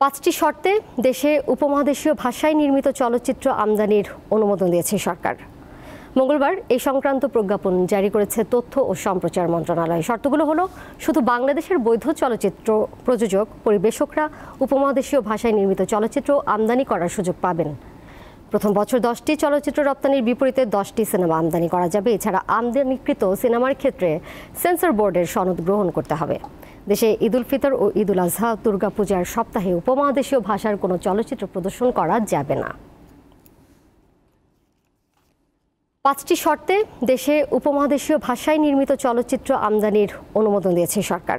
পাঁচটি শর্তে দেশে উপমহাদেশীয় ভাষায় নির্মিত চলচ্চিত্র আমদানির অনুমোদন দিয়েছে সরকার। মঙ্গলবার এই সংক্রান্ত প্রজ্ঞাপন জারি করেছে তথ্য ও সম্প্রচার মন্ত্রণালয়। শর্তগুলো হলো, শুধু বাংলাদেশের বৈধ চলচ্চিত্র প্রযোজক, পরিবেশকরা উপমহাদেশীয় ভাষায় নির্মিত চলচ্চিত্র আমদানি করার সুযোগ পাবেন। প্রথম বছর দশটি চলচ্চিত্র রপ্তানির বিপরীতে দশটি সিনেমা আমদানি করা যাবে। এছাড়া আমদানিকৃত সিনেমার ক্ষেত্রে সেন্সর বোর্ডের সনদ গ্রহণ করতে হবে। দেশে ঈদুল ফিতর ও ঈদুল আজহা দুর্গাপূজার সপ্তাহে উপমহাদেশীয় ভাষার কোনো চলচ্চিত্র প্রদর্শন করা যাবে না। পাঁচটি শর্তে দেশে উপমহাদেশীয় ভাষায় নির্মিত চলচ্চিত্র আমদানির অনুমোদন দিয়েছে সরকার।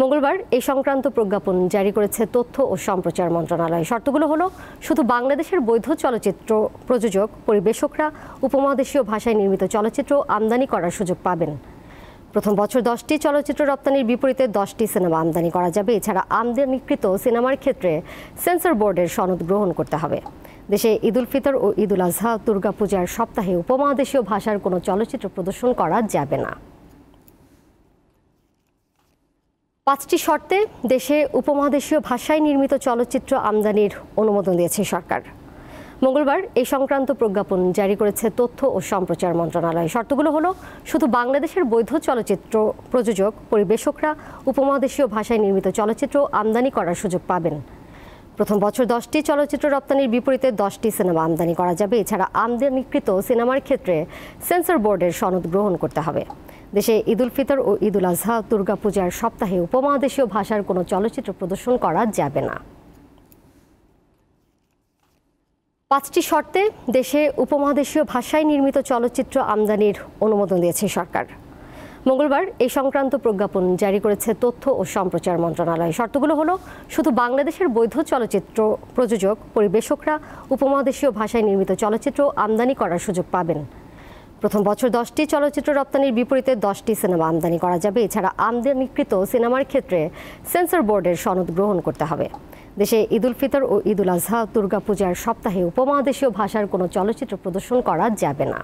মঙ্গলবার এই সংক্রান্ত প্রজ্ঞাপন জারি করেছে তথ্য ও সম্প্রচার মন্ত্রণালয়। শর্তগুলো হলো, শুধু বাংলাদেশের বৈধ চলচ্চিত্র প্রযোজক, পরিবেশকরা উপমহাদেশীয় ভাষায় নির্মিত চলচ্চিত্র আমদানি করার সুযোগ পাবেন। প্রথম বছর দশটি চলচ্চিত্র রপ্তানির বিপরীতে দশটি সিনেমা আমদানি করা যাবে। এছাড়া আমদানিকৃত সিনেমার ক্ষেত্রে সেন্সর বোর্ডের সনদ গ্রহণ করতে হবে। দেশে ঈদুল ফিতর ও ঈদুল আজহা দুর্গাপূজার সপ্তাহে উপমহাদেশীয় ভাষার কোনো চলচ্চিত্র প্রদর্শন করা যাবে না। পাঁচটি শর্তে দেশে উপমহাদেশীয় ভাষায় নির্মিত চলচ্চিত্র আমদানির অনুমোদন দিয়েছে সরকার। মঙ্গলবার এই সংক্রান্ত প্রজ্ঞাপন জারি করেছে তথ্য ও সম্প্রচার মন্ত্রণালয়। শর্তগুলো হলো, শুধু বাংলাদেশের বৈধ চলচ্চিত্র প্রযোজক, পরিবেশকরা উপমহাদেশীয় ভাষায় নির্মিত চলচ্চিত্র আমদানি করার সুযোগ পাবেন। প্রথম বছর দশটি চলচ্চিত্র রপ্তানির বিপরীতে দশটি সিনেমা আমদানি করা যাবে। এছাড়া আমদানিকৃত সিনেমার ক্ষেত্রে সেন্সর বোর্ডের সনদ গ্রহণ করতে হবে। দেশে ঈদুল ফিতর ও ঈদুল আজহা দুর্গাপূজার সপ্তাহে উপমহাদেশীয় ভাষার কোনো চলচ্চিত্র প্রদর্শন করা যাবে না। পাঁচটি শর্তে দেশে উপমহাদেশীয় ভাষায় নির্মিত চলচ্চিত্র আমদানির অনুমোদন দিয়েছে সরকার। মঙ্গলবার এই সংক্রান্ত প্রজ্ঞাপন জারি করেছে তথ্য ও সম্প্রচার মন্ত্রণালয়। শর্তগুলো হলো, শুধু বাংলাদেশের বৈধ চলচ্চিত্র প্রযোজক, পরিবেশকরা উপমহাদেশীয় ভাষায় নির্মিত চলচ্চিত্র আমদানি করার সুযোগ পাবেন। প্রথম বছর দশটি চলচ্চিত্র রপ্তানির বিপরীতে দশটি সিনেমা আমদানি করা যাবে। এছাড়া আমদানিকৃত সিনেমার ক্ষেত্রে সেন্সর বোর্ডের সনদ গ্রহণ করতে হবে। দেশে ঈদুল ফিতর ও ঈদুল আজহা দুর্গাপূজার সপ্তাহে উপমহাদেশীয় ভাষার কোনো চলচ্চিত্র প্রদর্শন করা যাবে না।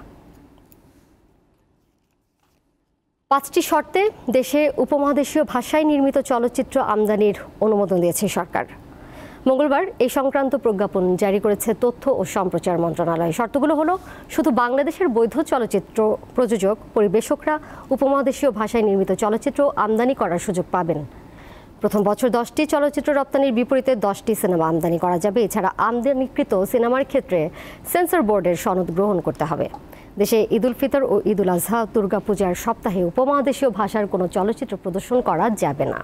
পাঁচটি শর্তে দেশে উপমহাদেশীয় ভাষায় নির্মিত চলচ্চিত্র আমদানির অনুমোদন দিয়েছে সরকার। মঙ্গলবার এই সংক্রান্ত প্রজ্ঞাপন জারি করেছে তথ্য ও সম্প্রচার মন্ত্রণালয়। শর্তগুলো হলো, শুধু বাংলাদেশের বৈধ চলচ্চিত্র প্রযোজক, পরিবেশকরা উপমহাদেশীয় ভাষায় নির্মিত চলচ্চিত্র আমদানি করার সুযোগ পাবেন। প্রথম বছর দশটি চলচ্চিত্র রপ্তানির বিপরীতে দশটি সিনেমা আমদানি করা যাবে। এছাড়া আমদানিকৃত সিনেমার ক্ষেত্রে সেন্সর বোর্ডের সনদ গ্রহণ করতে হবে। দেশে ঈদুল ফিতর ও ঈদুল আজহা দুর্গাপূজার সপ্তাহে উপমহাদেশীয় ভাষার কোনো চলচ্চিত্র প্রদর্শন করা যাবে না।